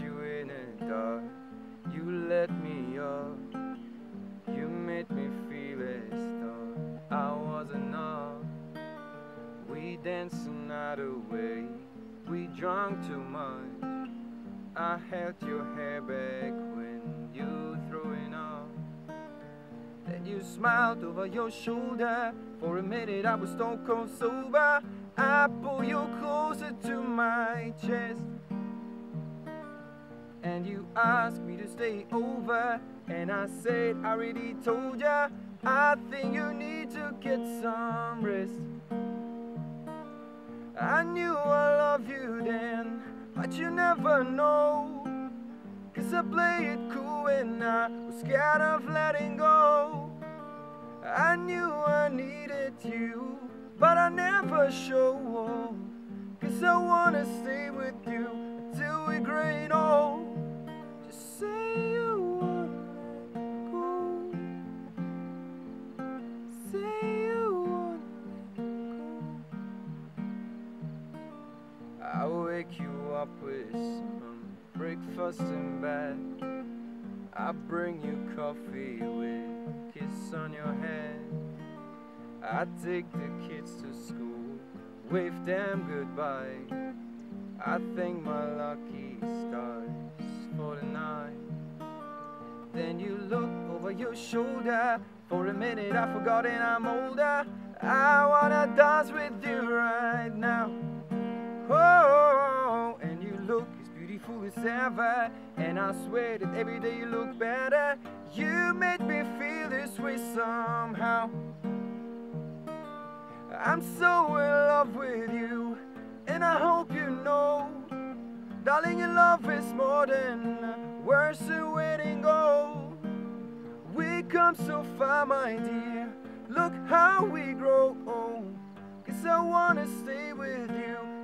you in the dark. You let me up. You made me feel as though I was enough. We danced the night away. We drank too much. I held your hair back when you throwing up. Then you smiled over your shoulder. For a minute I was stone cold sober. I pull you closer to my chest. And you asked me to stay over. And I said, I already told ya. I think you need to get some rest. I knew I loved you then, but you never know. Cause I play it cool and I was scared of letting go. I knew I needed you, but I never show. Cause I wanna stay with you wake you up with some breakfast in bed. I bring you coffee with kiss on your head. I take the kids to school, wave them goodbye. I think my lucky stars for the night. Then you look over your shoulder. For a minute, I forgot and I'm older. I wanna dance with you right ever. And I swear that every day you look better. You made me feel this way somehow. I'm so in love with you, and I hope you know, darling, your love is more than words to waiting go. We come so far, my dear. Look how we grow old. Cause I wanna stay with you